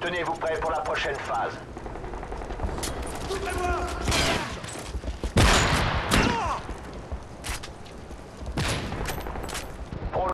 Tenez-vous prêts pour la prochaine phase.